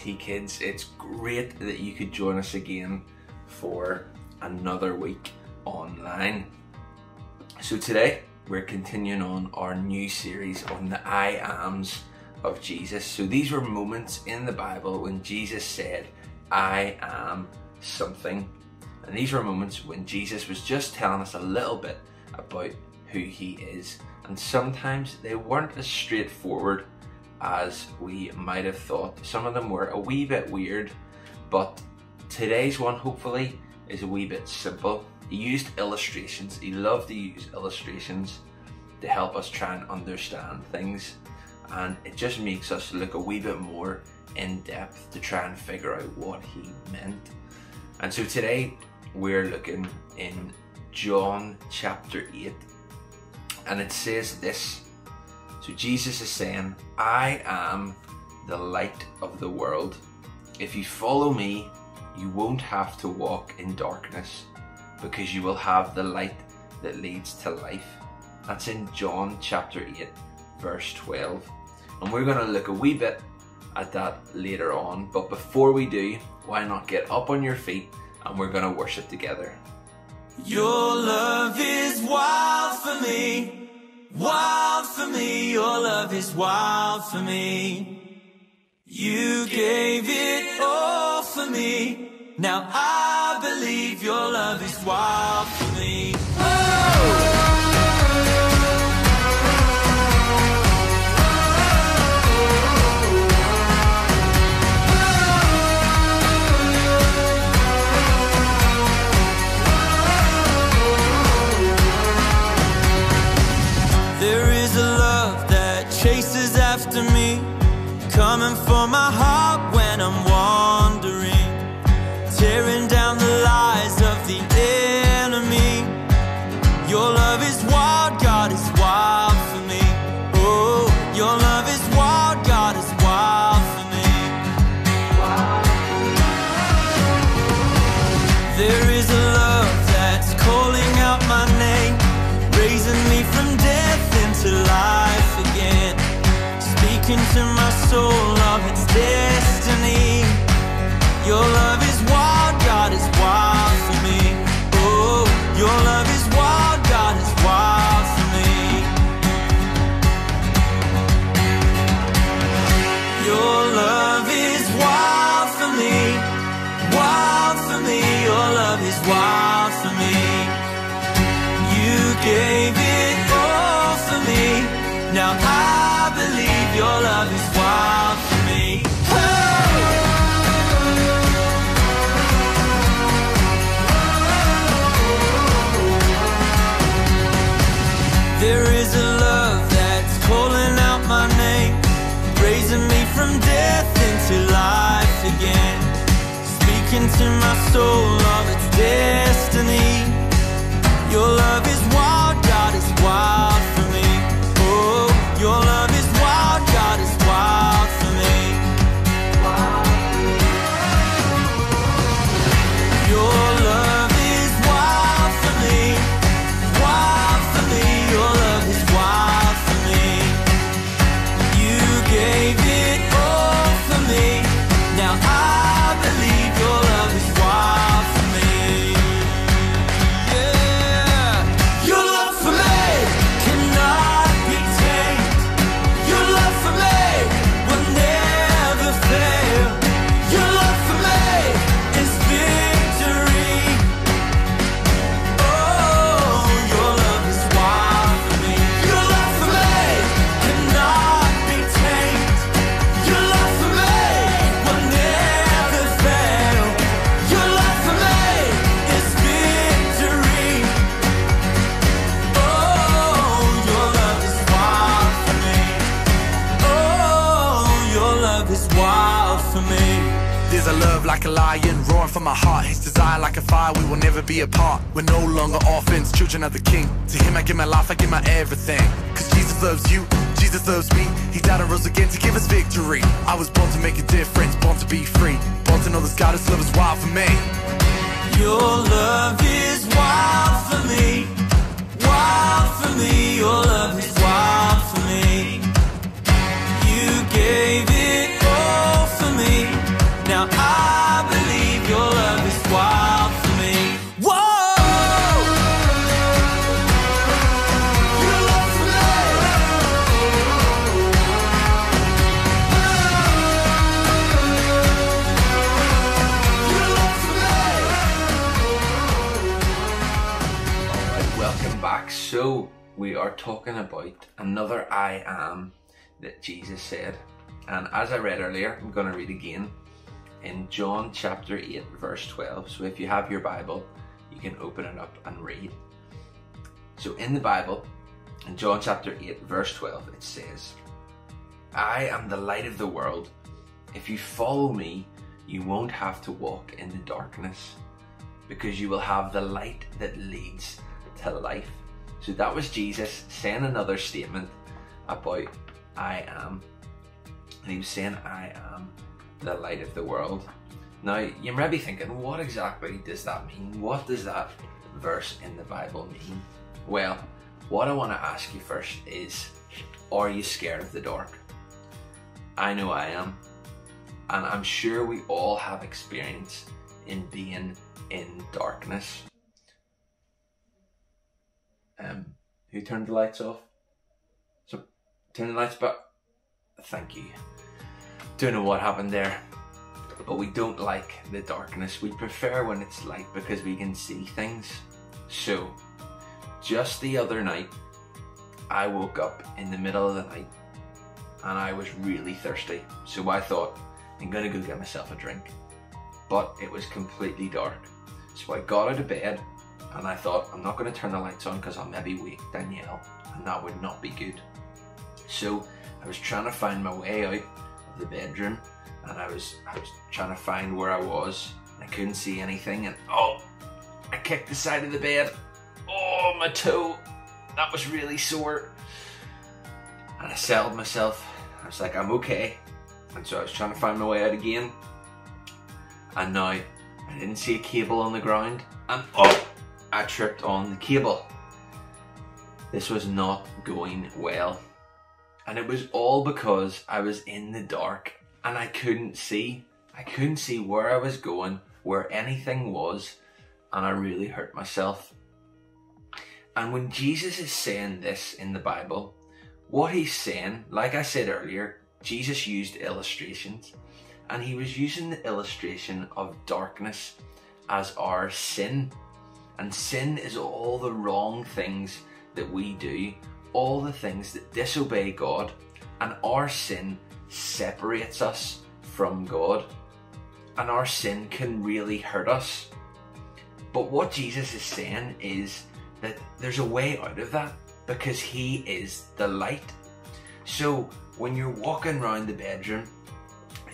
Kids. It's great that you could join us again for another week online. So, today we're continuing on our new series on the I ams of Jesus. So, these were moments in the Bible when Jesus said, I am something. And these were moments when Jesus was just telling us a little bit about who he is. And sometimes they weren't as straightforward as we might have thought. Some of them were a wee bit weird, but today's one hopefully is a wee bit simple. He used illustrations. He loved to use illustrations to help us try and understand things. And it just makes us look a wee bit more in depth to try and figure out what he meant. And so today we're looking in John chapter 8. And it says this so Jesus is saying, I am the light of the world. If you follow me, you won't have to walk in darkness because you will have the light that leads to life. That's in John chapter 8, verse 12. And we're going to look a wee bit at that later on. But before we do, why not get up on your feet and we're going to worship together. Your love your love is wild for me. You gave it all for me. Now I believe your love is wild to my soul of its destiny. Your love speaking to my soul of its destiny. Your love is wild, God is wild for me. Oh, your love There's a love like a lion roaring from my heart. His desire like a fire, we will never be apart. We're no longer orphans, children of the king. To him I give my life, I give my everything. Cause Jesus loves you, Jesus loves me. He died and rose again to give us victory. I was born to make a difference, born to be free. Born to know this God, His love is wild for me. Your love we are talking about another I am that Jesus said. And as I read earlier, I'm going to read again in John chapter 8, verse 12. So, if you have your Bible, you can open it up and read. So, in the Bible, in John chapter 8, verse 12, it says, I am the light of the world. If you follow me, you won't have to walk in the darkness because you will have the light that leads to life. So that was Jesus saying another statement about I am. And he was saying, I am the light of the world. Now, you might be thinking, what exactly does that mean? What does that verse in the Bible mean? Well, what I want to ask you first is, are you scared of the dark? I know I am. And I'm sure we all have experience in being in darkness. Um, who turned the lights off? So, turn the lights back. Thank you. Don't know what happened there, but we don't like the darkness. We prefer when it's light because we can see things. So, just the other night, I woke up in the middle of the night and I was really thirsty. So I thought, I'm gonna go get myself a drink. But it was completely dark. So I got out of bed and I thought, I'm not gonna turn the lights on because I'll maybe wake Danielle and that would not be good. So I was trying to find my way out of the bedroom and I was I was trying to find where I was. I couldn't see anything and oh I kicked the side of the bed. Oh my toe. That was really sore. And I settled myself. I was like, I'm okay. And so I was trying to find my way out again. And now I didn't see a cable on the ground. And oh, I tripped on the cable. This was not going well. And it was all because I was in the dark and I couldn't see. I couldn't see where I was going, where anything was, and I really hurt myself. And when Jesus is saying this in the Bible, what he's saying, like I said earlier, Jesus used illustrations and he was using the illustration of darkness as our sin. And sin is all the wrong things that we do, all the things that disobey God, and our sin separates us from God. And our sin can really hurt us. But what Jesus is saying is that there's a way out of that because He is the light. So when you're walking around the bedroom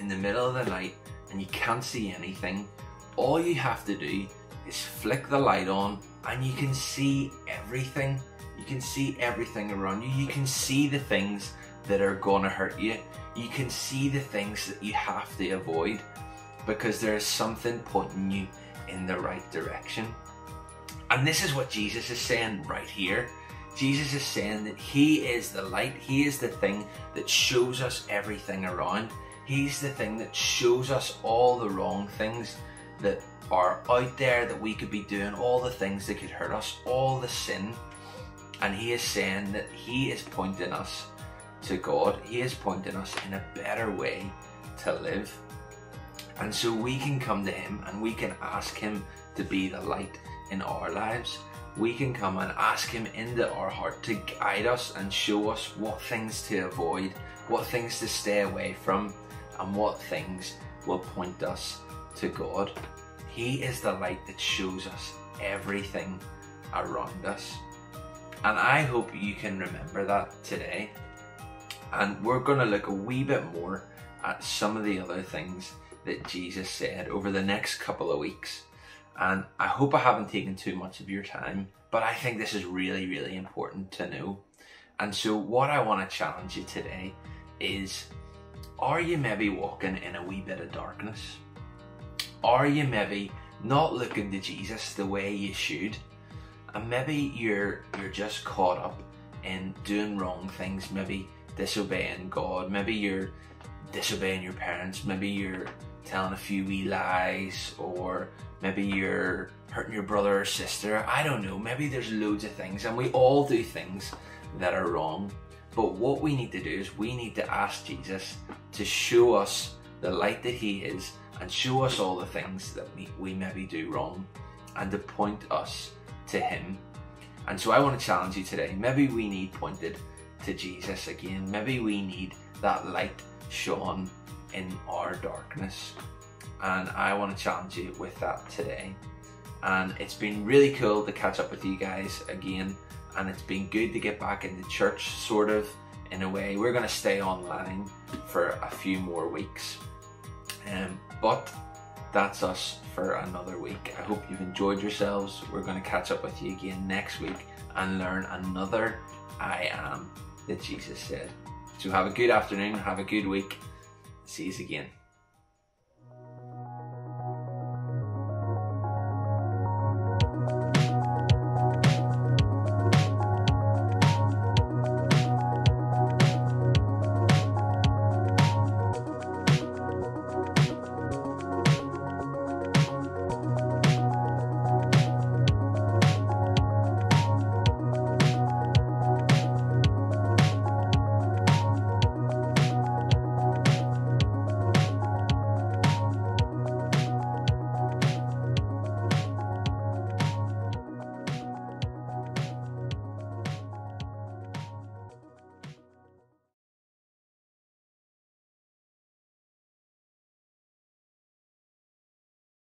in the middle of the night and you can't see anything, all you have to do is flick the light on and you can see everything. You can see everything around you. You can see the things that are to hurt you. You can see the things that you have to avoid because there is something pointing you in the right direction. And this is what Jesus is saying right here. Jesus is saying that He is the light, He is the thing that shows us everything around. He's the thing that shows us all the wrong things that are out there that we could be doing, all the things that could hurt us, all the sin. And He is saying that He is pointing us to God, He is pointing us in a better way to live. And so we can come to Him and we can ask Him to be the light in our lives, we can come and ask Him into our heart to guide us and show us what things to avoid, what things to stay away from, and what things will point us to God. He is the light that shows us everything around us. And I hope you can remember that today. And we're going to look a wee bit more at some of the other things that Jesus said over the next couple of weeks. And I hope I haven't taken too much of your time, but I think this is really, really important to know. And so, what I want to challenge you today is are you maybe walking in a wee bit of darkness? Are you maybe not looking to Jesus the way you should? And maybe you're you're just caught up in doing wrong things, maybe disobeying God, maybe you're disobeying your parents, maybe you're telling a few wee lies, or maybe you're hurting your brother or sister. I don't know. Maybe there's loads of things, and we all do things that are wrong. But what we need to do is we need to ask Jesus to show us the light that He is and show us all the things that we, maybe do wrong and to point us to Him. And so I want to challenge you today. Maybe we need pointed to Jesus again. Maybe we need that light shone in our darkness. And I want to challenge you with that today. And it's been really cool to catch up with you guys again. And it's been good to get back into church, sort of, in a way. We're going to stay online for a few more weeks. Um, but that's us for another week. I hope you've enjoyed yourselves. We're going to catch up with you again next week and learn another I am that Jesus said. So have a good afternoon, have a good week. See you again.